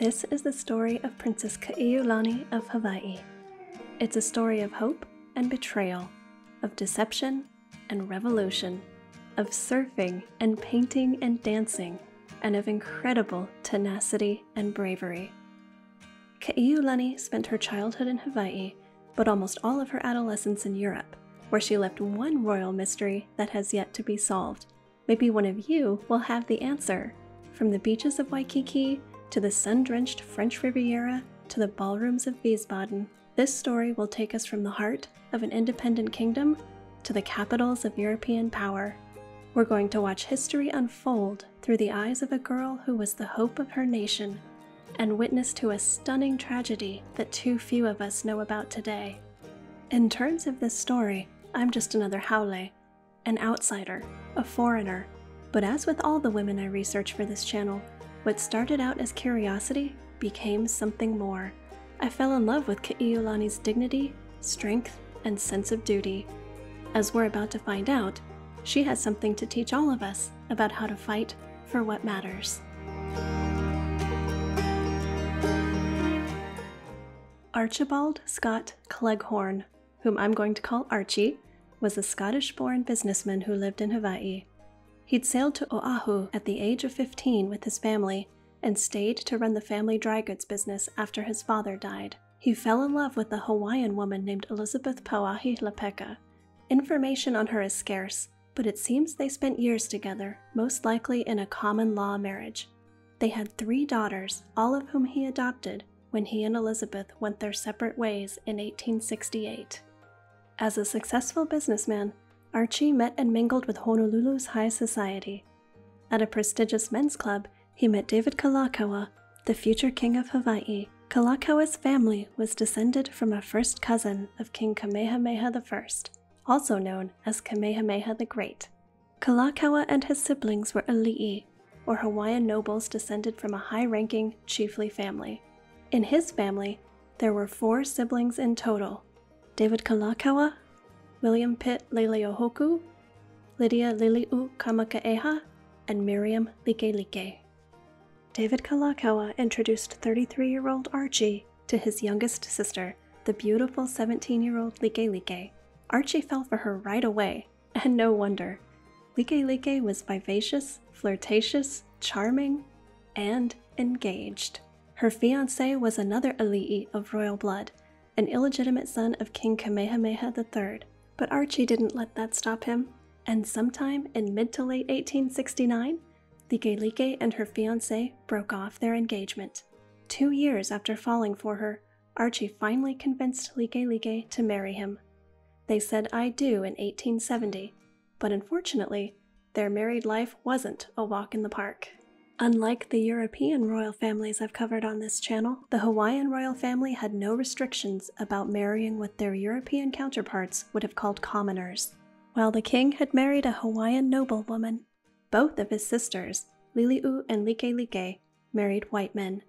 This is the story of Princess Ka'iulani of Hawaii. It's a story of hope and betrayal, of deception and revolution, of surfing and painting and dancing, and of incredible tenacity and bravery. Ka'iulani spent her childhood in Hawaii, but almost all of her adolescence in Europe, where she left one royal mystery that has yet to be solved. Maybe one of you will have the answer. From the beaches of Waikiki to the sun drenched French Riviera to the ballrooms of Wiesbaden, this story will take us from the heart of an independent kingdom to the capitals of European power. We're going to watch history unfold through the eyes of a girl who was the hope of her nation and witness to a stunning tragedy that too few of us know about today. In terms of this story, I'm just another haole, an outsider, a foreigner. But as with all the women I research for this channel, what started out as curiosity became something more. I fell in love with Ka'iulani's dignity, strength, and sense of duty. As we're about to find out, she has something to teach all of us about how to fight for what matters. Archibald Scott Cleghorn, whom I'm going to call Archie, was a Scottish born businessman who lived in Hawaii. He'd sailed to Oahu at the age of 15 with his family and stayed to run the family dry goods business after his father died. He fell in love with a Hawaiian woman named Elizabeth Pauahi. Information on her is scarce, but it seems they spent years together, most likely in a common law marriage. They had three daughters, all of whom he adopted when he and Elizabeth went their separate ways in 1868. As a successful businessman, Archie met and mingled with Honolulu's high society. At a prestigious men's club, he met David Kalakaua, the future king of Hawaii. Kalakaua's family was descended from a first cousin of King Kamehameha I, also known as Kamehameha the Great. Kalakaua and his siblings were ali'i, or Hawaiian nobles descended from a high ranking, chiefly family. In his family, there were four siblings in total David Kalakaua, William Pitt Leleohoku, Lydia Liliu Kamakaeha, and Miriam Likelike. David Kalakaua introduced 33 year old Archie to his youngest sister, the beautiful 17 year old Likelike. Archie fell for her right away, and no wonder. Likelike was vivacious, flirtatious, charming, and engaged. Her fiance was another ali'i of royal blood, an illegitimate son of King Kamehameha III. But Archie didn't let that stop him, and sometime in mid to late 1869, Likelike and her fiance broke off their engagement. Two years after falling for her, Archie finally convinced Likelike to marry him. They said I do in 1870, but unfortunately, their married life wasn't a walk in the park. Unlike the European royal families I've covered on this channel, the Hawaiian royal family had no restrictions about marrying what their European counterparts would have called commoners. While the king had married a Hawaiian noblewoman, both of his sisters, Liliu and Likelike, married white men.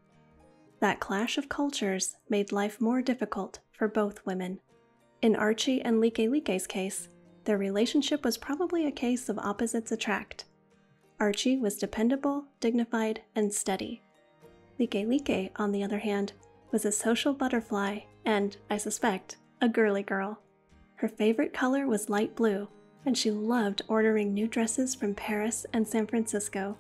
That clash of cultures made life more difficult for both women. In Archie and Likelike's case, their relationship was probably a case of opposites attract. Archie was dependable, dignified, and steady. Likelike, on the other hand, was a social butterfly and, I suspect, a girly girl. Her favorite color was light blue, and she loved ordering new dresses from Paris and San Francisco.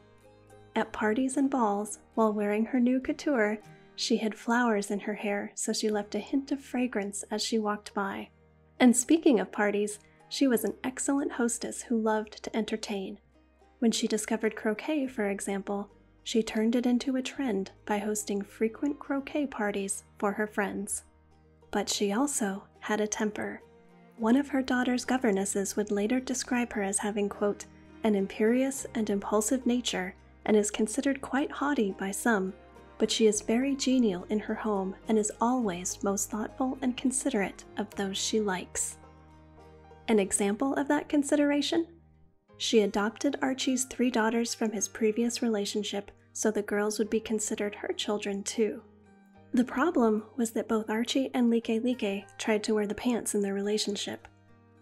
At parties and balls, while wearing her new couture, she had flowers in her hair so she left a hint of fragrance as she walked by. And speaking of parties, she was an excellent hostess who loved to entertain. When she discovered croquet, for example, she turned it into a trend by hosting frequent croquet parties for her friends. But she also had a temper. One of her daughter's governesses would later describe her as having, quote, an imperious and impulsive nature and is considered quite haughty by some, but she is very genial in her home and is always most thoughtful and considerate of those she likes. An example of that consideration she adopted Archie's three daughters from his previous relationship so the girls would be considered her children too. The problem was that both Archie and Likelike tried to wear the pants in their relationship.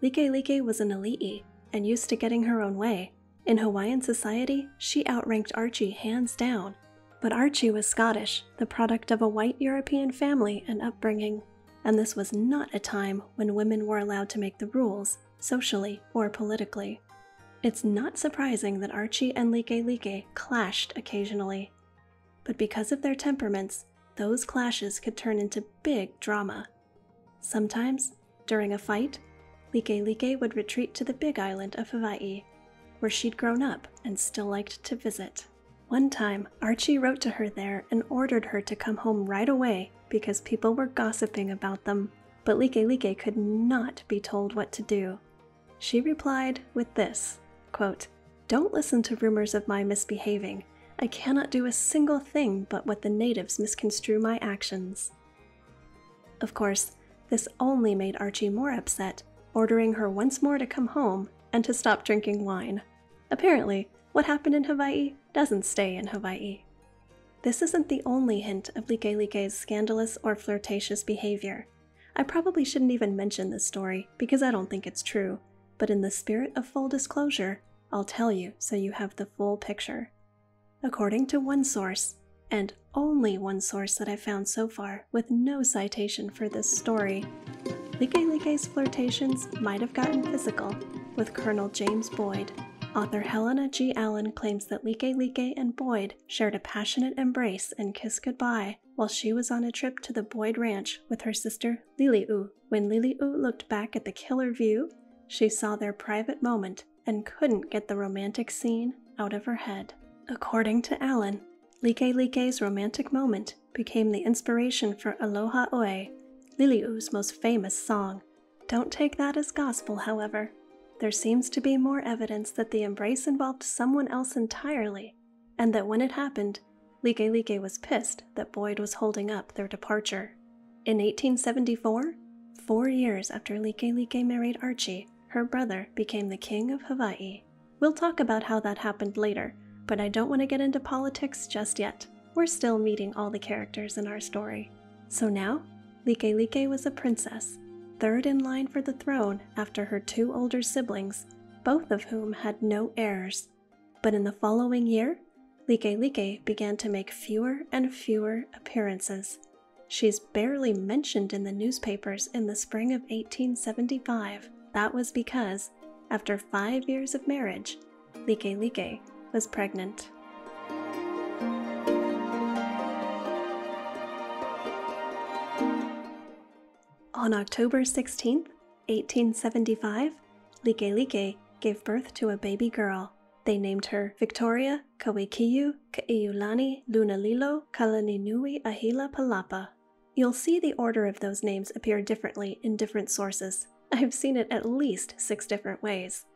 Likelike was an ali'i and used to getting her own way. In Hawaiian society, she outranked Archie hands down. But Archie was Scottish, the product of a white European family and upbringing, and this was not a time when women were allowed to make the rules, socially or politically. It's not surprising that Archie and Likelike clashed occasionally. But because of their temperaments, those clashes could turn into big drama. Sometimes, during a fight, Likelike would retreat to the big island of Hawaii, where she'd grown up and still liked to visit. One time, Archie wrote to her there and ordered her to come home right away because people were gossiping about them. But Likelike could not be told what to do. She replied with this quote, Don't listen to rumors of my misbehaving. I cannot do a single thing but what the natives misconstrue my actions. Of course, this only made Archie more upset, ordering her once more to come home and to stop drinking wine. Apparently, what happened in Hawaii doesn't stay in Hawaii. This isn't the only hint of Likelike's scandalous or flirtatious behavior. I probably shouldn't even mention this story because I don't think it's true, but in the spirit of full disclosure, I'll tell you so you have the full picture. According to one source, and only one source that I've found so far with no citation for this story, Likelike's flirtations might have gotten physical with Colonel James Boyd. Author Helena G. Allen claims that Likelike and Boyd shared a passionate embrace and kiss goodbye while she was on a trip to the Boyd Ranch with her sister Lili'u. When Lili'u looked back at the killer view, she saw their private moment and couldn't get the romantic scene out of her head. According to Allen, Likelike's romantic moment became the inspiration for Aloha Oe, Lili'u's most famous song. Don't take that as gospel, however. There seems to be more evidence that the embrace involved someone else entirely, and that when it happened, Likelike was pissed that Boyd was holding up their departure. In 1874, four years after Likelike married Archie, her brother became the king of Hawaii. We'll talk about how that happened later, but I don't want to get into politics just yet. We're still meeting all the characters in our story. So now, Likelike was a princess, third in line for the throne after her two older siblings, both of whom had no heirs. But in the following year, Likelike began to make fewer and fewer appearances. She's barely mentioned in the newspapers in the spring of 1875 that was because, after five years of marriage, Likelike was pregnant. On October 16, 1875, Likelike gave birth to a baby girl. They named her Victoria Kawekiu Kaiulani Lunalilo Kalaninui Ahila Palapa. You'll see the order of those names appear differently in different sources, I've seen it at least six different ways.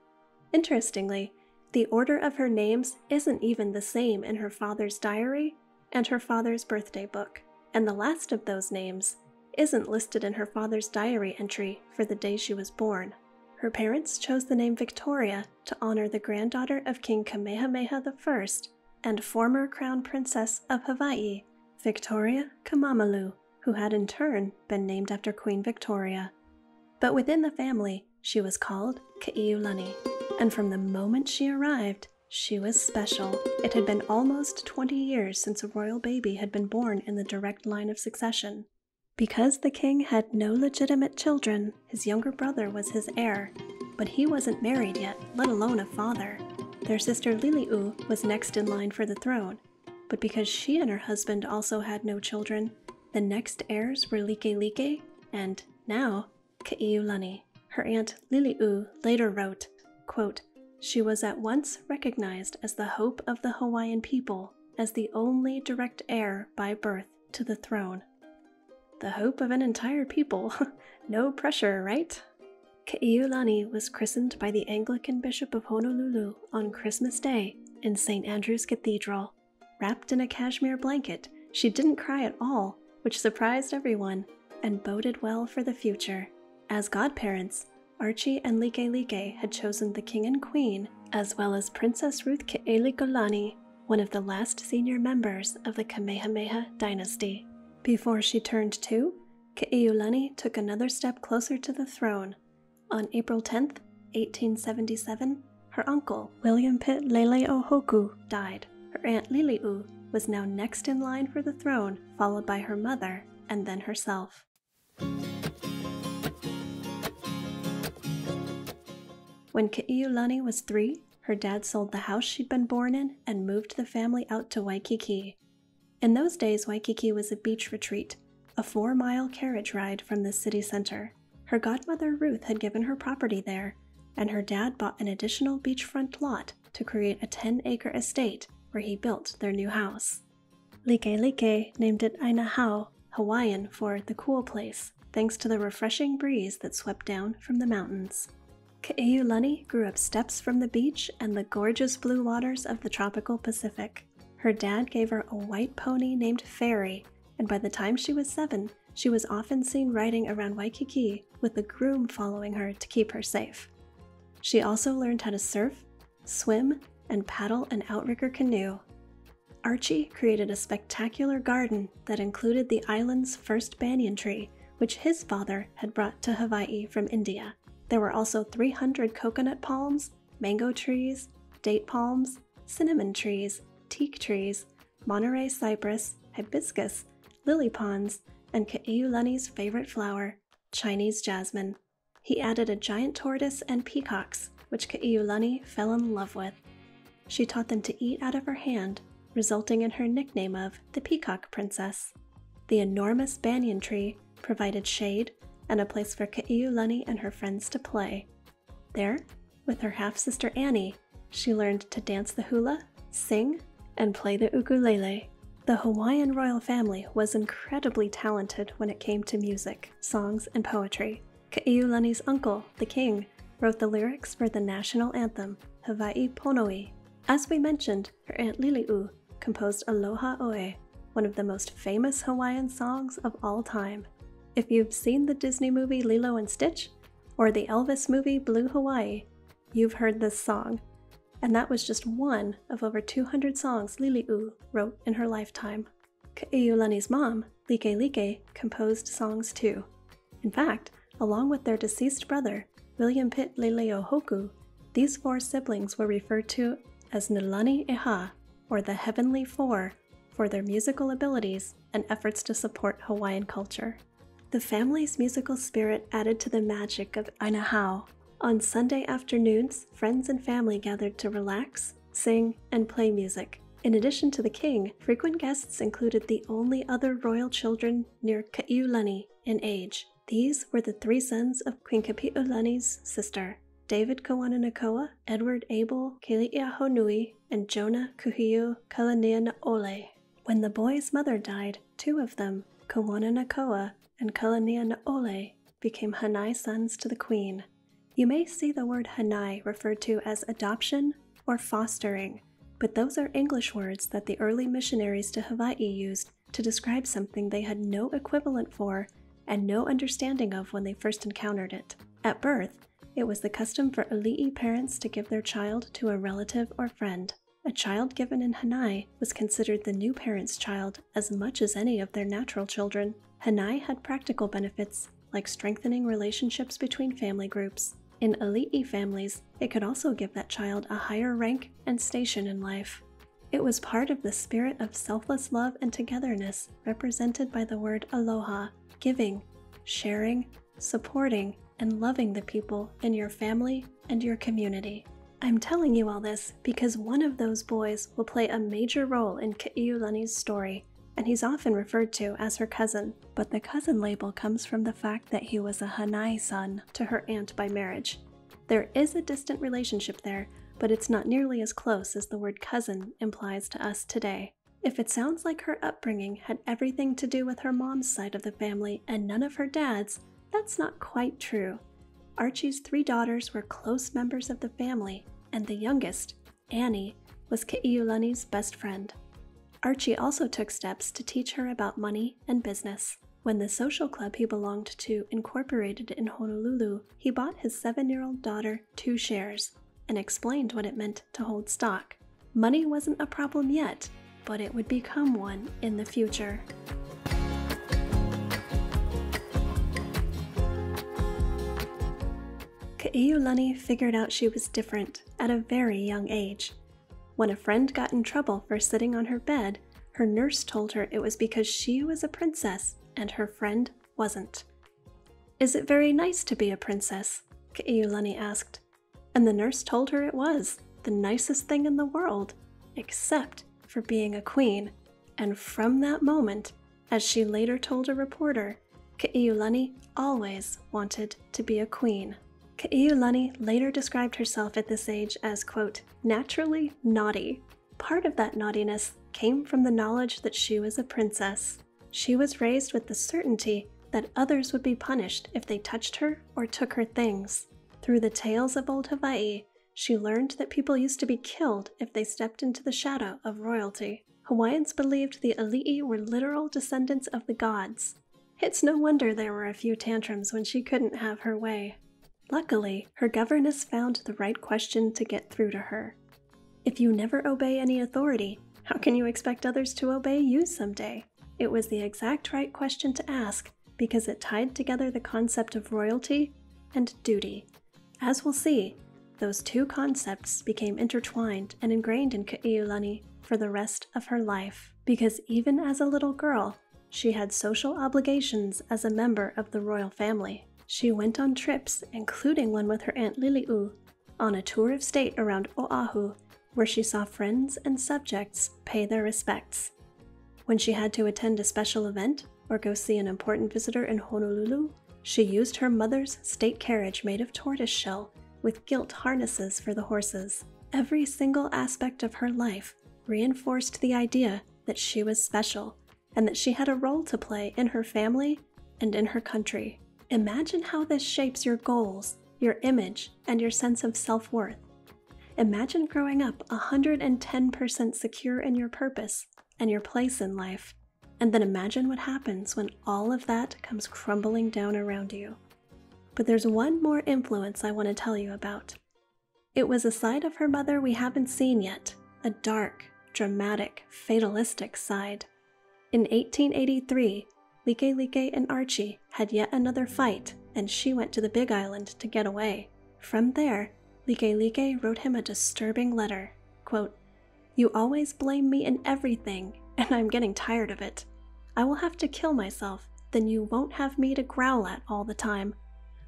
Interestingly, the order of her names isn't even the same in her father's diary and her father's birthday book, and the last of those names isn't listed in her father's diary entry for the day she was born. Her parents chose the name Victoria to honor the granddaughter of King Kamehameha I and former Crown Princess of Hawaii, Victoria Kamamalu, who had in turn been named after Queen Victoria. But within the family, she was called Kaiulani, and from the moment she arrived, she was special. It had been almost 20 years since a royal baby had been born in the direct line of succession. Because the king had no legitimate children, his younger brother was his heir, but he wasn't married yet, let alone a father. Their sister Lili'u was next in line for the throne, but because she and her husband also had no children, the next heirs were Likelike and, now, Kaiulani. Her aunt Lili'u later wrote, quote, She was at once recognized as the hope of the Hawaiian people, as the only direct heir by birth to the throne. The hope of an entire people. no pressure, right? Kaiulani was christened by the Anglican Bishop of Honolulu on Christmas Day in St. Andrew's Cathedral. Wrapped in a cashmere blanket, she didn't cry at all, which surprised everyone and boded well for the future. As godparents, Archie and Likelike had chosen the king and queen, as well as Princess Ruth Ke'elikolani, one of the last senior members of the Kamehameha dynasty. Before she turned two, Ka'iulani took another step closer to the throne. On April 10, 1877, her uncle, William Pitt Leleohoku, died. Her aunt Lili'u was now next in line for the throne, followed by her mother and then herself. When Ka'iulani was three, her dad sold the house she'd been born in and moved the family out to Waikiki. In those days, Waikiki was a beach retreat, a four mile carriage ride from the city center. Her godmother Ruth had given her property there, and her dad bought an additional beachfront lot to create a 10 acre estate where he built their new house. Likelike named it Ainahau, Hawaiian for the cool place, thanks to the refreshing breeze that swept down from the mountains. Ka'iulani grew up steps from the beach and the gorgeous blue waters of the tropical Pacific. Her dad gave her a white pony named Fairy, and by the time she was seven, she was often seen riding around Waikiki with a groom following her to keep her safe. She also learned how to surf, swim, and paddle an outrigger canoe. Archie created a spectacular garden that included the island's first banyan tree, which his father had brought to Hawaii from India. There were also 300 coconut palms, mango trees, date palms, cinnamon trees, teak trees, Monterey cypress, hibiscus, lily ponds, and Ka'iulani's favorite flower, Chinese jasmine. He added a giant tortoise and peacocks, which Ka'iulani fell in love with. She taught them to eat out of her hand, resulting in her nickname of the Peacock Princess. The enormous banyan tree provided shade and a place for Ka'iulani and her friends to play. There, with her half sister Annie, she learned to dance the hula, sing, and play the ukulele. The Hawaiian royal family was incredibly talented when it came to music, songs, and poetry. Ka'iulani's uncle, the king, wrote the lyrics for the national anthem, Hawaii Pono'i. As we mentioned, her aunt Lili'u composed Aloha Oe, one of the most famous Hawaiian songs of all time. If you've seen the Disney movie Lilo and Stitch or the Elvis movie Blue Hawaii, you've heard this song. And that was just one of over 200 songs Lili'u wrote in her lifetime. Ka'iulani's mom, Likelike, composed songs too. In fact, along with their deceased brother, William Pitt Leleohoku, these four siblings were referred to as Nilani Eha, or the Heavenly Four, for their musical abilities and efforts to support Hawaiian culture. The family's musical spirit added to the magic of Ainahau. On Sunday afternoons, friends and family gathered to relax, sing, and play music. In addition to the king, frequent guests included the only other royal children near Ka'iulani in age. These were the three sons of Queen Kapi'olani's sister, David Kawananakoa, Edward Abel Keli'iahonui, and Jonah Kuhio Kalanianaole. When the boy's mother died, two of them, Kawananakoa and Kalanianaole became Hanai sons to the queen. You may see the word Hanai referred to as adoption or fostering, but those are English words that the early missionaries to Hawaii used to describe something they had no equivalent for and no understanding of when they first encountered it. At birth, it was the custom for Ali'i parents to give their child to a relative or friend. A child given in Hanai was considered the new parent's child as much as any of their natural children. Hanai had practical benefits, like strengthening relationships between family groups. In Ali'i families, it could also give that child a higher rank and station in life. It was part of the spirit of selfless love and togetherness represented by the word aloha, giving, sharing, supporting, and loving the people in your family and your community. I'm telling you all this because one of those boys will play a major role in Ka'iulani's story and he's often referred to as her cousin, but the cousin label comes from the fact that he was a Hanai son to her aunt by marriage. There is a distant relationship there, but it's not nearly as close as the word cousin implies to us today. If it sounds like her upbringing had everything to do with her mom's side of the family and none of her dad's, that's not quite true. Archie's three daughters were close members of the family, and the youngest, Annie, was Ka'iulani's best friend. Archie also took steps to teach her about money and business. When the social club he belonged to incorporated in Honolulu, he bought his seven year old daughter two shares and explained what it meant to hold stock. Money wasn't a problem yet, but it would become one in the future. Ka'iulani figured out she was different at a very young age. When a friend got in trouble for sitting on her bed, her nurse told her it was because she was a princess and her friend wasn't. Is it very nice to be a princess? Ka'iulani asked. And the nurse told her it was the nicest thing in the world, except for being a queen. And from that moment, as she later told a reporter, Ka'iulani always wanted to be a queen. Ka'iulani later described herself at this age as, quote, naturally naughty. Part of that naughtiness came from the knowledge that she was a princess. She was raised with the certainty that others would be punished if they touched her or took her things. Through the tales of old Hawaii, she learned that people used to be killed if they stepped into the shadow of royalty. Hawaiians believed the Ali'i were literal descendants of the gods. It's no wonder there were a few tantrums when she couldn't have her way. Luckily, her governess found the right question to get through to her. If you never obey any authority, how can you expect others to obey you someday? It was the exact right question to ask because it tied together the concept of royalty and duty. As we'll see, those two concepts became intertwined and ingrained in Ka'iulani for the rest of her life, because even as a little girl, she had social obligations as a member of the royal family. She went on trips, including one with her Aunt Lili'u, on a tour of state around Oahu, where she saw friends and subjects pay their respects. When she had to attend a special event or go see an important visitor in Honolulu, she used her mother's state carriage made of tortoise shell with gilt harnesses for the horses. Every single aspect of her life reinforced the idea that she was special and that she had a role to play in her family and in her country. Imagine how this shapes your goals, your image, and your sense of self worth. Imagine growing up 110% secure in your purpose and your place in life, and then imagine what happens when all of that comes crumbling down around you. But there's one more influence I want to tell you about. It was a side of her mother we haven't seen yet a dark, dramatic, fatalistic side. In 1883, Likelike and Archie had yet another fight, and she went to the Big Island to get away. From there, Likelike wrote him a disturbing letter. Quote, You always blame me in everything, and I'm getting tired of it. I will have to kill myself, then you won't have me to growl at all the time.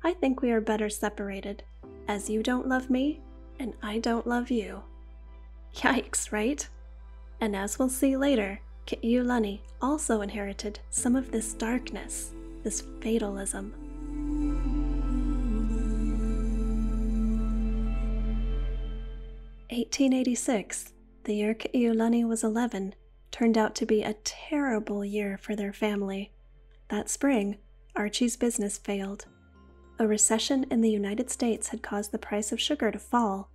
I think we are better separated, as you don't love me, and I don't love you. Yikes, right? And as we'll see later, Ka'iulani also inherited some of this darkness, this fatalism. Eighteen eighty six, the year Ka'iulani was eleven, turned out to be a terrible year for their family. That spring, Archie's business failed, a recession in the United States had caused the price of sugar to fall.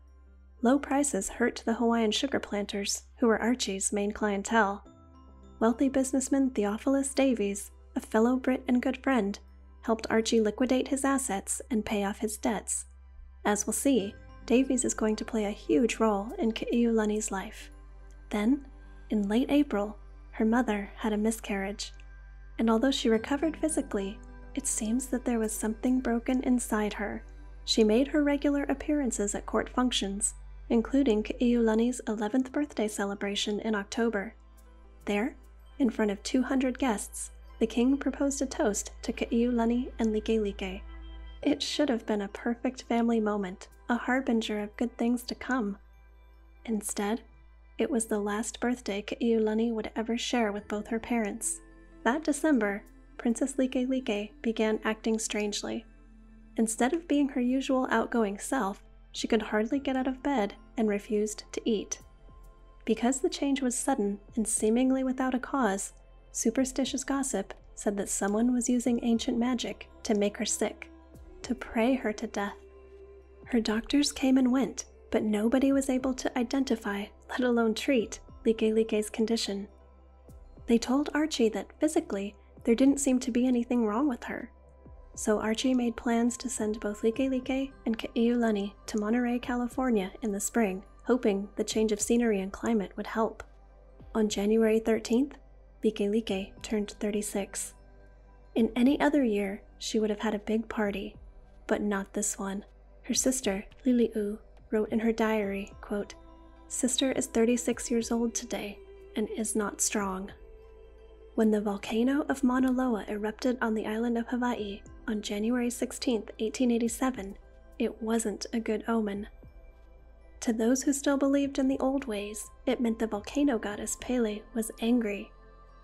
Low prices hurt the Hawaiian sugar planters, who were Archie's main clientele. Wealthy businessman Theophilus Davies, a fellow Brit and good friend, helped Archie liquidate his assets and pay off his debts. As we'll see, Davies is going to play a huge role in Ka'iulani's life. Then, in late April, her mother had a miscarriage, and although she recovered physically, it seems that there was something broken inside her. She made her regular appearances at court functions, including Ka'iulani's 11th birthday celebration in October. There, in front of 200 guests, the king proposed a toast to Ka'iulani and Likelike. It should have been a perfect family moment, a harbinger of good things to come. Instead, it was the last birthday Ka'iulani would ever share with both her parents. That December, Princess Likelike began acting strangely. Instead of being her usual outgoing self, she could hardly get out of bed and refused to eat. Because the change was sudden and seemingly without a cause, superstitious gossip said that someone was using ancient magic to make her sick, to pray her to death. Her doctors came and went, but nobody was able to identify, let alone treat, Likelike's condition. They told Archie that physically there didn't seem to be anything wrong with her. So Archie made plans to send both Likelike and Ka'iulani to Monterey, California in the spring, hoping the change of scenery and climate would help. On January 13th, Likelike turned 36. In any other year, she would have had a big party, but not this one. Her sister, Lili'u, wrote in her diary, quote, Sister is 36 years old today. and is not strong. When the volcano of Mauna Loa erupted on the island of Hawaii on January 16, 1887, it wasn't a good omen. To those who still believed in the old ways, it meant the volcano goddess Pele was angry.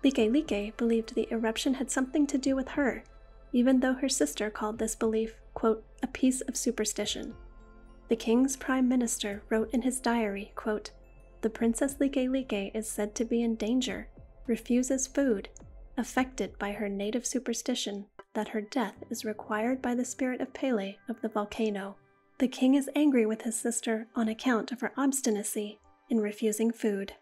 Likelike believed the eruption had something to do with her, even though her sister called this belief, quote, a piece of superstition. The king's prime minister wrote in his diary, quote, The Princess Likelike is said to be in danger, refuses food, affected by her native superstition that her death is required by the spirit of Pele of the volcano. The king is angry with his sister on account of her obstinacy in refusing food.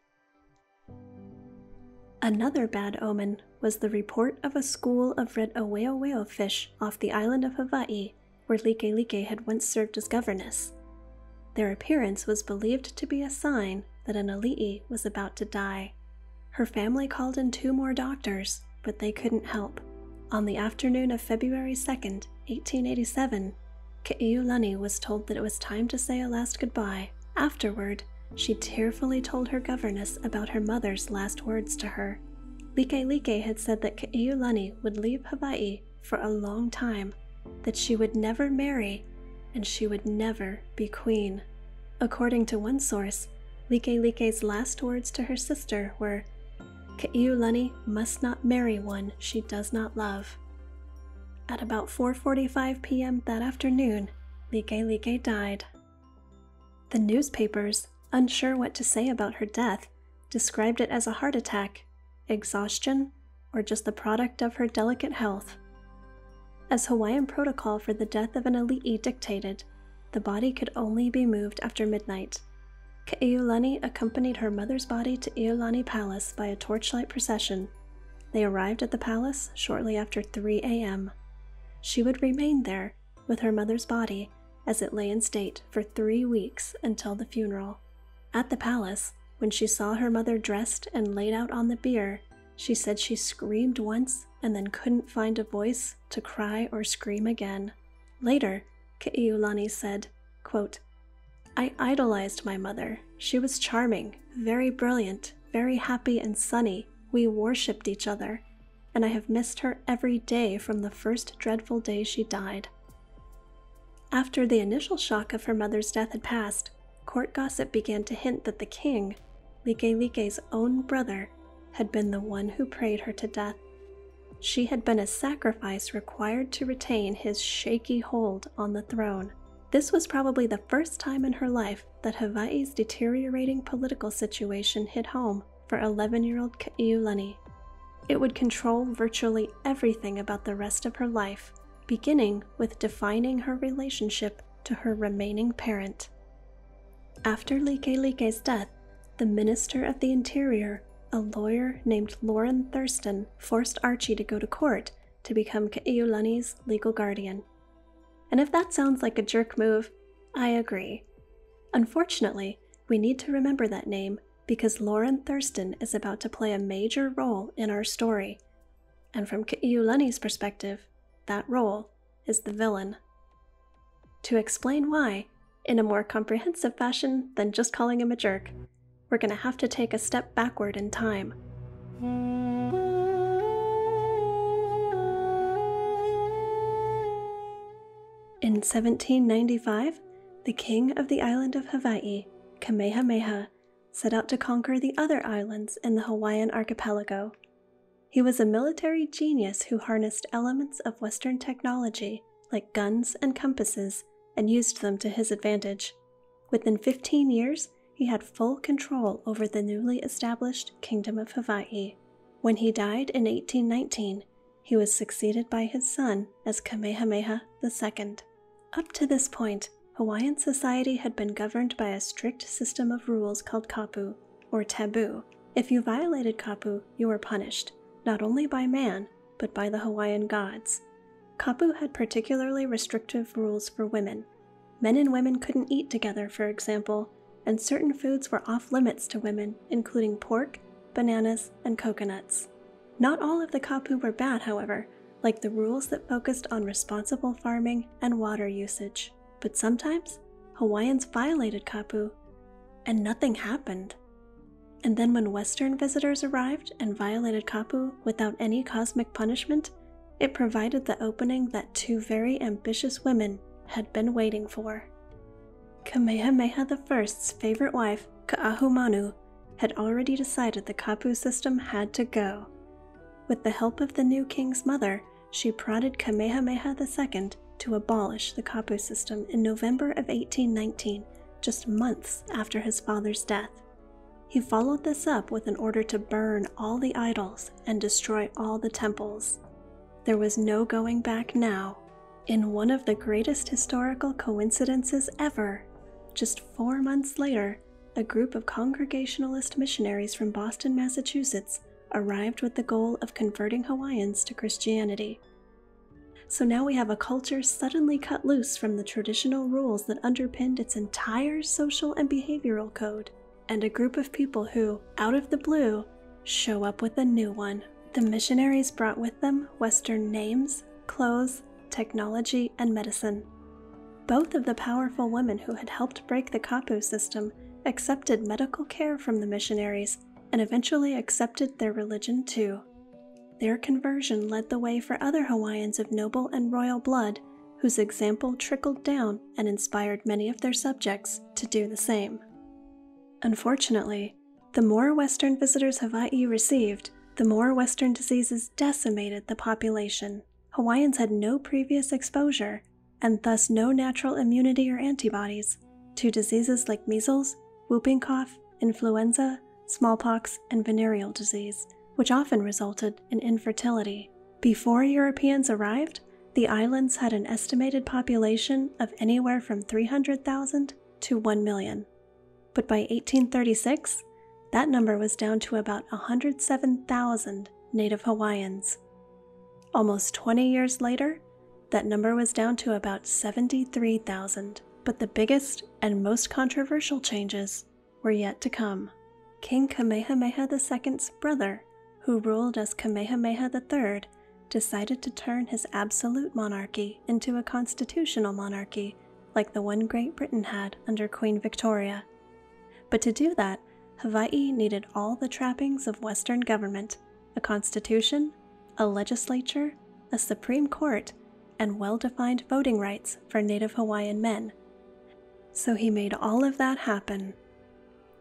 Another bad omen was the report of a school of red aweo fish off the island of Hawaii, where Likelike had once served as governess. Their appearance was believed to be a sign that an alii was about to die. Her family called in two more doctors, but they couldn't help. On the afternoon of February 2nd, 1887, Ka'iulani was told that it was time to say a last goodbye. Afterward, she tearfully told her governess about her mother's last words to her. Likelike had said that Ka'iulani would leave Hawaii for a long time, that she would never marry, and she would never be queen. According to one source, Likelike's last words to her sister were, Ka'iulani must not marry one she does not love. At about 4:45 p.m. that afternoon, Likelike died. The newspapers, unsure what to say about her death, described it as a heart attack, exhaustion, or just the product of her delicate health. As Hawaiian protocol for the death of an alii dictated, the body could only be moved after midnight. Ka'iulani accompanied her mother's body to Iolani Palace by a torchlight procession. They arrived at the palace shortly after 3 a.m. She would remain there with her mother's body as it lay in state for three weeks until the funeral. At the palace, when she saw her mother dressed and laid out on the bier, she said she screamed once and then couldn't find a voice to cry or scream again. Later, Ka'iulani said, quote, I idolized my mother. She was charming, very brilliant, very happy and sunny. We worshipped each other, and I have missed her every day from the first dreadful day she died. After the initial shock of her mother's death had passed, court gossip began to hint that the king, Likelike's own brother, had been the one who prayed her to death. She had been a sacrifice required to retain his shaky hold on the throne. This was probably the first time in her life that Hawaii's deteriorating political situation hit home for 11 year old Ka'iulani. It would control virtually everything about the rest of her life, beginning with defining her relationship to her remaining parent. After Likelike's death, the Minister of the Interior, a lawyer named Lorrin Thurston, forced Archie to go to court to become Ka'iulani's legal guardian. And if that sounds like a jerk move, I agree. Unfortunately, we need to remember that name because Lorrin Thurston is about to play a major role in our story. And from Ka'iulani's perspective, that role is the villain. To explain why, in a more comprehensive fashion than just calling him a jerk, we're going to have to take a step backward in time. In 1795, the king of the island of Hawaii, Kamehameha, set out to conquer the other islands in the Hawaiian archipelago. He was a military genius who harnessed elements of Western technology, like guns and compasses, and used them to his advantage. Within 15 years, he had full control over the newly established Kingdom of Hawaii. When he died in 1819, he was succeeded by his son as Kamehameha II. Up to this point, Hawaiian society had been governed by a strict system of rules called kapu, or taboo. If you violated kapu, you were punished, not only by man, but by the Hawaiian gods. Kapu had particularly restrictive rules for women. Men and women couldn't eat together, for example, and certain foods were off limits to women, including pork, bananas, and coconuts. Not all of the kapu were bad, however, like the rules that focused on responsible farming and water usage. But sometimes, Hawaiians violated kapu, and nothing happened. And then, when Western visitors arrived and violated Kapu without any cosmic punishment, it provided the opening that two very ambitious women had been waiting for. Kamehameha I's favorite wife, Ka'ahumanu, had already decided the Kapu system had to go. With the help of the new king's mother, she prodded Kamehameha II to abolish the Kapu system in November of 1819, just months after his father's death. He followed this up with an order to burn all the idols and destroy all the temples. There was no going back now. In one of the greatest historical coincidences ever, just four months later, a group of Congregationalist missionaries from Boston, Massachusetts arrived with the goal of converting Hawaiians to Christianity. So now we have a culture suddenly cut loose from the traditional rules that underpinned its entire social and behavioral code, and a group of people who, out of the blue, show up with a new one. The missionaries brought with them Western names, clothes, technology, and medicine. Both of the powerful women who had helped break the Kapu system accepted medical care from the missionaries and eventually accepted their religion too. Their conversion led the way for other Hawaiians of noble and royal blood, whose example trickled down and inspired many of their subjects to do the same. Unfortunately, the more Western visitors Hawaii received, the more Western diseases decimated the population. Hawaiians had no previous exposure, and thus no natural immunity or antibodies, to diseases like measles, whooping cough, influenza, smallpox, and venereal disease, which often resulted in infertility. Before Europeans arrived, the islands had an estimated population of anywhere from 300,000 to 1 million. But by 1836, that number was down to about 107,000 native Hawaiians. Almost 20 years later, that number was down to about 73,000. But the biggest and most controversial changes were yet to come. King Kamehameha II's brother, who ruled as Kamehameha III, decided to turn his absolute monarchy into a constitutional monarchy like the one Great Britain had under Queen Victoria. But to do that, Hawaii needed all the trappings of Western government a constitution, a legislature, a Supreme Court, and well defined voting rights for Native Hawaiian men. So he made all of that happen.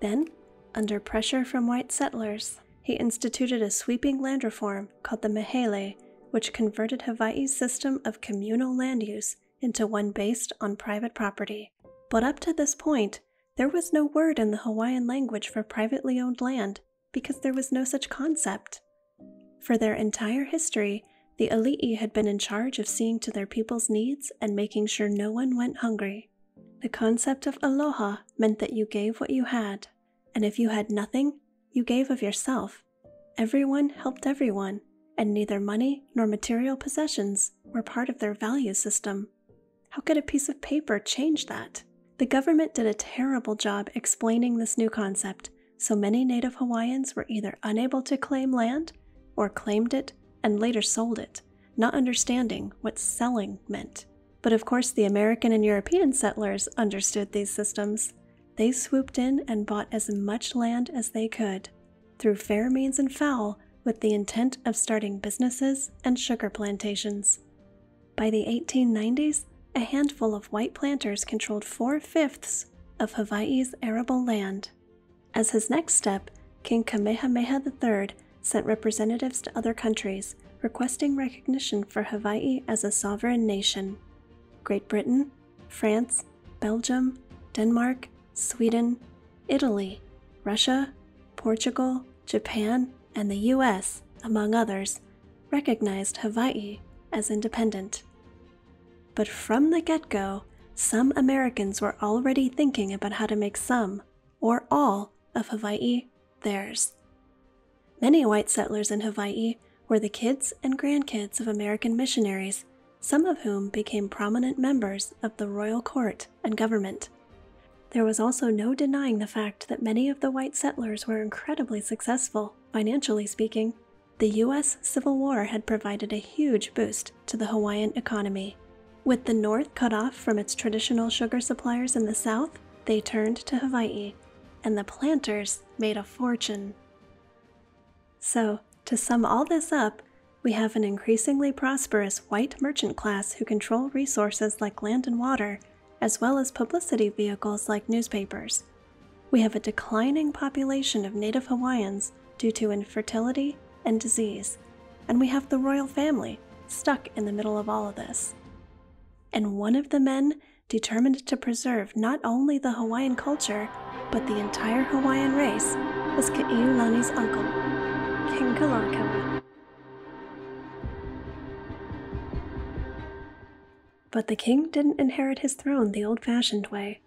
Then under pressure from white settlers, he instituted a sweeping land reform called the Mahele, which converted Hawaii's system of communal land use into one based on private property. But up to this point, there was no word in the Hawaiian language for privately owned land because there was no such concept. For their entire history, the Ali'i had been in charge of seeing to their people's needs and making sure no one went hungry. The concept of aloha meant that you gave what you had and if you had nothing, you gave of yourself. Everyone helped everyone, and neither money nor material possessions were part of their value system. How could a piece of paper change that? The government did a terrible job explaining this new concept, so many Native Hawaiians were either unable to claim land or claimed it and later sold it, not understanding what selling meant. But of course, the American and European settlers understood these systems they swooped in and bought as much land as they could, through fair means and foul, with the intent of starting businesses and sugar plantations. By the 1890s, a handful of white planters controlled four fifths of Hawaii's arable land. As his next step, King Kamehameha III sent representatives to other countries requesting recognition for Hawaii as a sovereign nation. Great Britain, France, Belgium, Denmark, Sweden, Italy, Russia, Portugal, Japan, and the US, among others, recognized Hawaii as independent. But from the get go, some Americans were already thinking about how to make some, or all, of Hawaii theirs. Many white settlers in Hawaii were the kids and grandkids of American missionaries, some of whom became prominent members of the royal court and government. There was also no denying the fact that many of the white settlers were incredibly successful, financially speaking. The U.S. Civil War had provided a huge boost to the Hawaiian economy. With the North cut off from its traditional sugar suppliers in the South, they turned to Hawaii, and the planters made a fortune. So, to sum all this up, we have an increasingly prosperous white merchant class who control resources like land and water, as well as publicity vehicles like newspapers. We have a declining population of native Hawaiians due to infertility and disease, and we have the royal family stuck in the middle of all of this. And one of the men determined to preserve not only the Hawaiian culture, but the entire Hawaiian race was Ka'iulani's uncle, King Kalakaua. But the king didn't inherit his throne the old fashioned way.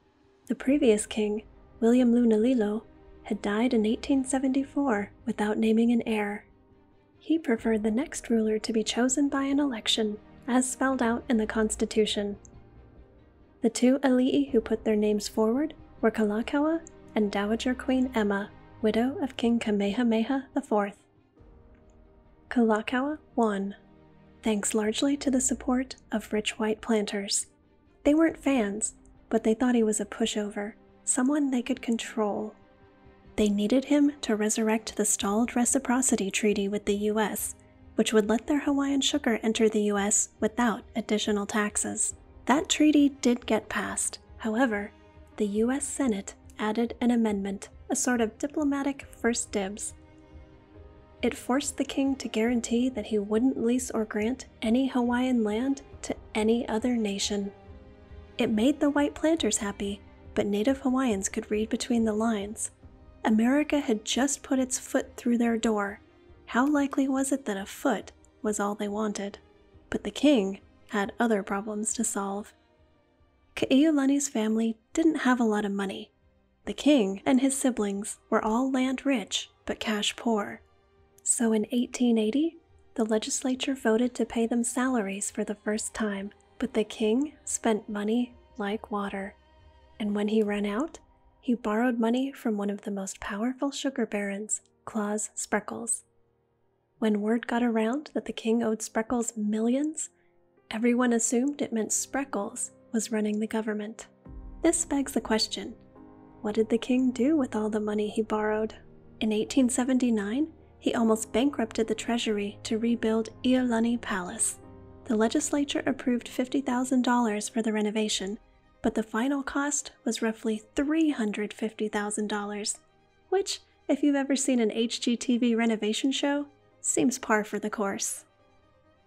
The previous king, William Lunalilo, had died in 1874 without naming an heir. He preferred the next ruler to be chosen by an election, as spelled out in the Constitution. The two Ali'i who put their names forward were Kalakaua and Dowager Queen Emma, widow of King Kamehameha IV. Kalakaua won thanks largely to the support of rich white planters. They weren't fans, but they thought he was a pushover, someone they could control. They needed him to resurrect the stalled reciprocity treaty with the US, which would let their Hawaiian sugar enter the US without additional taxes. That treaty did get passed. However, the US Senate added an amendment, a sort of diplomatic first dibs, it forced the king to guarantee that he wouldn't lease or grant any Hawaiian land to any other nation. It made the white planters happy, but native Hawaiians could read between the lines. America had just put its foot through their door. How likely was it that a foot was all they wanted? But the king had other problems to solve. Ka'iulani's family didn't have a lot of money. The king and his siblings were all land rich but cash poor. So in 1880, the legislature voted to pay them salaries for the first time, but the king spent money like water. And when he ran out, he borrowed money from one of the most powerful sugar barons, Claus Spreckels. When word got around that the king owed Spreckels millions, everyone assumed it meant Spreckels was running the government. This begs the question what did the king do with all the money he borrowed? In 1879, he almost bankrupted the treasury to rebuild Iolani Palace. The legislature approved $50,000 for the renovation, but the final cost was roughly $350,000, which, if you've ever seen an HGTV renovation show, seems par for the course.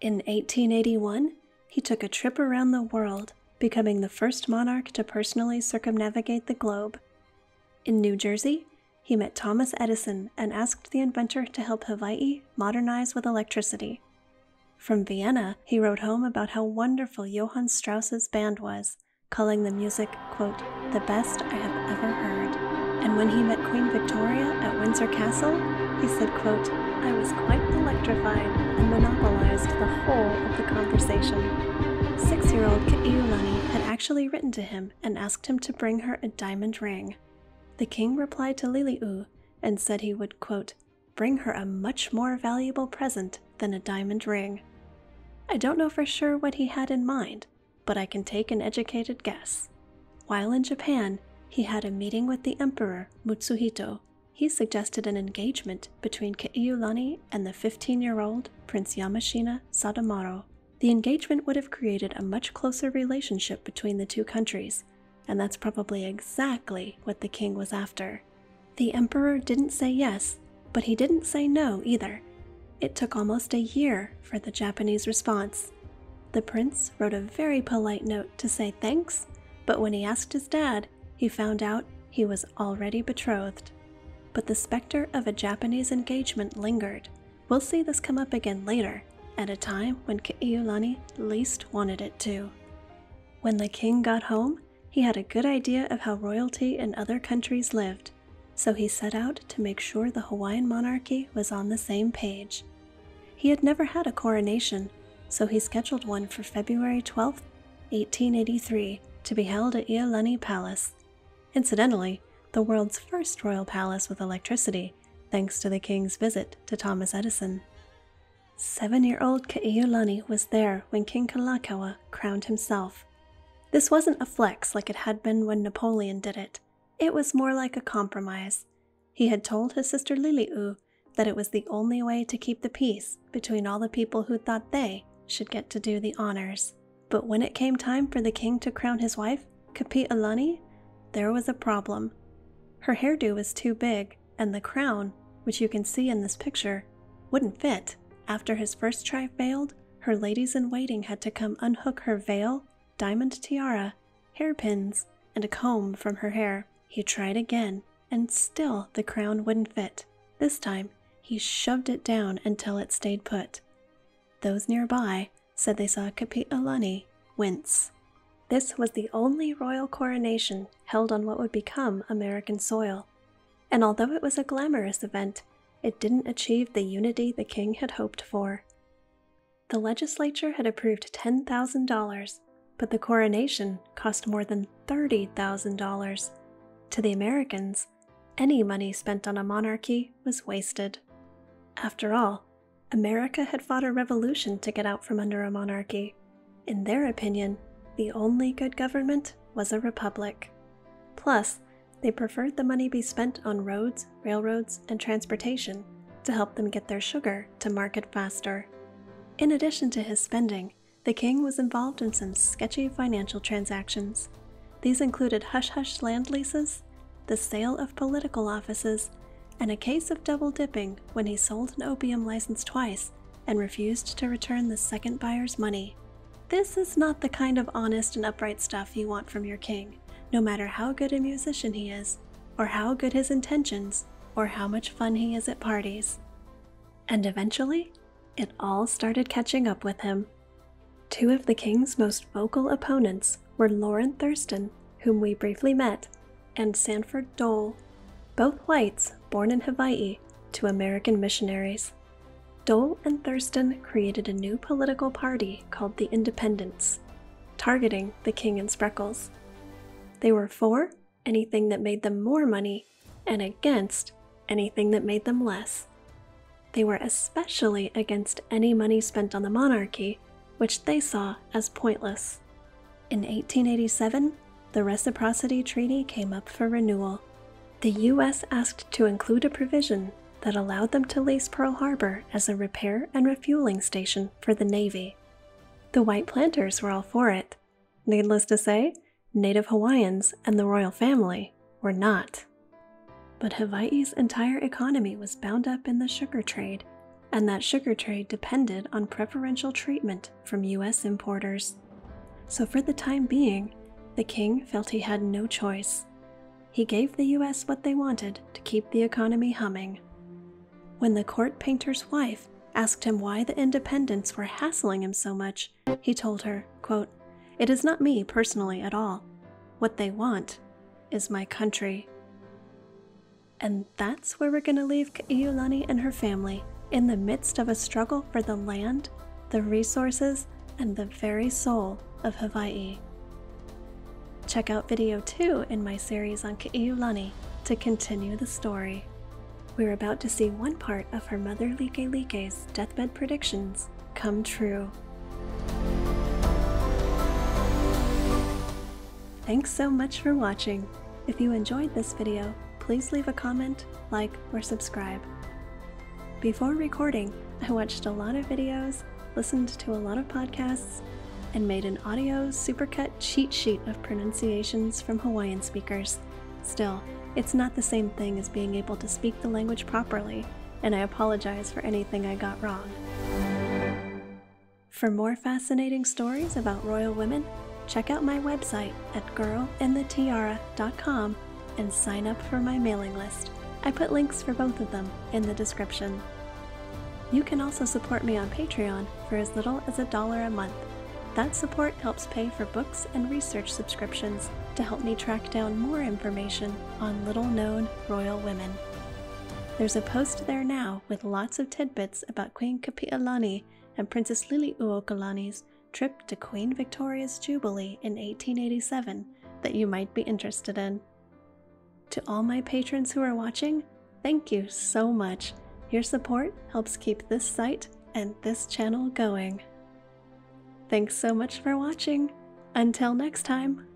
In 1881, he took a trip around the world, becoming the first monarch to personally circumnavigate the globe. In New Jersey, he met Thomas Edison and asked the inventor to help Hawaii modernize with electricity. From Vienna, he wrote home about how wonderful Johann Strauss's band was, calling the music, quote, the best I have ever heard. And when he met Queen Victoria at Windsor Castle, he said, quote, I was quite electrified and monopolized the whole of the conversation. Six year old Ka'iulani had actually written to him and asked him to bring her a diamond ring. The king replied to Lili'u and said he would, quote, bring her a much more valuable present than a diamond ring. I don't know for sure what he had in mind, but I can take an educated guess. While in Japan, he had a meeting with the emperor Mutsuhito. He suggested an engagement between Ka'iulani and the 15 year old Prince Yamashina Sadamaro. The engagement would have created a much closer relationship between the two countries, and that's probably exactly what the king was after. The emperor didn't say yes, but he didn't say no either. It took almost a year for the Japanese response. The prince wrote a very polite note to say thanks, but when he asked his dad, he found out he was already betrothed. But the specter of a Japanese engagement lingered. We'll see this come up again later, at a time when Ka'iulani least wanted it to. When the king got home, he had a good idea of how royalty in other countries lived, so he set out to make sure the Hawaiian monarchy was on the same page. He had never had a coronation, so he scheduled one for February 12, 1883, to be held at Iolani Palace. Incidentally, the world's first royal palace with electricity, thanks to the king's visit to Thomas Edison. Seven year old Ka'iulani was there when King Kalakaua crowned himself. This wasn't a flex like it had been when Napoleon did it. it was more like a compromise. He had told his sister Liliu that it was the only way to keep the peace between all the people who thought they should get to do the honors. But when it came time for the king to crown his wife, Kapi'olani, there was a problem. Her hairdo was too big, and the crown, which you can see in this picture, wouldn't fit. After his first try failed, her ladies in waiting had to come unhook her veil, diamond tiara, hairpins, and a comb from her hair. He tried again, and still the crown wouldn't fit. This time, he shoved it down until it stayed put. Those nearby said they saw Kapi'olani wince. This was the only royal coronation held on what would become American soil. And although it was a glamorous event, it didn't achieve the unity the king had hoped for. The legislature had approved $10,000, but the coronation cost more than $30,000. To the Americans, any money spent on a monarchy was wasted. After all, America had fought a revolution to get out from under a monarchy. In their opinion, the only good government was a republic. Plus, they preferred the money be spent on roads, railroads, and transportation to help them get their sugar to market faster. In addition to his spending, the king was involved in some sketchy financial transactions. These included hush hush land leases, the sale of political offices, and a case of double dipping when he sold an opium license twice and refused to return the second buyer's money. This is not the kind of honest and upright stuff you want from your king, no matter how good a musician he is, or how good his intentions, or how much fun he is at parties. And eventually, it all started catching up with him. Two of the king's most vocal opponents were Lorrin Thurston, whom we briefly met, and Sanford Dole, both whites born in Hawaii to American missionaries. Dole and Thurston created a new political party called the Independents, targeting the king and Spreckels. They were for anything that made them more money and against anything that made them less. They were especially against any money spent on the monarchy, which they saw as pointless. In 1887, the Reciprocity Treaty came up for renewal the U.S. asked to include a provision that allowed them to lease Pearl Harbor as a repair and refueling station for the Navy. The white planters were all for it. Needless to say, Native Hawaiians and the royal family were not. But Hawaii's entire economy was bound up in the sugar trade, and that sugar trade depended on preferential treatment from U.S. importers. So, for the time being, the king felt he had no choice he gave the US what they wanted to keep the economy humming. When the court painter's wife asked him why the independents were hassling him so much, he told her, quote, It is not me personally at all. What they want is my country. And that's where we're going to leave Ka'iulani and her family in the midst of a struggle for the land, the resources, and the very soul of Hawaii. Check out video 2 in my series on Ka'iulani to continue the story. We're about to see one part of her mother Likelike's deathbed predictions come true. Thanks so much for watching. If you enjoyed this video, please leave a comment, like, or subscribe. Before recording, I watched a lot of videos, listened to a lot of podcasts, and made an audio supercut cheat sheet of pronunciations from Hawaiian speakers. Still, it's not the same thing as being able to speak the language properly, and I apologize for anything I got wrong. For more fascinating stories about royal women, check out my website at girlinthetiara.com and sign up for my mailing list. I put links for both of them in the description. You can also support me on Patreon for as little as a dollar a month that support helps pay for books and research subscriptions to help me track down more information on little known royal women. There's a post there now with lots of tidbits about Queen Kapi'olani and Princess Liliuokalani's trip to Queen Victoria's Jubilee in 1887 that you might be interested in. To all my patrons who are watching, thank you so much. Your support helps keep this site and this channel going. Thanks so much for watching. Until next time.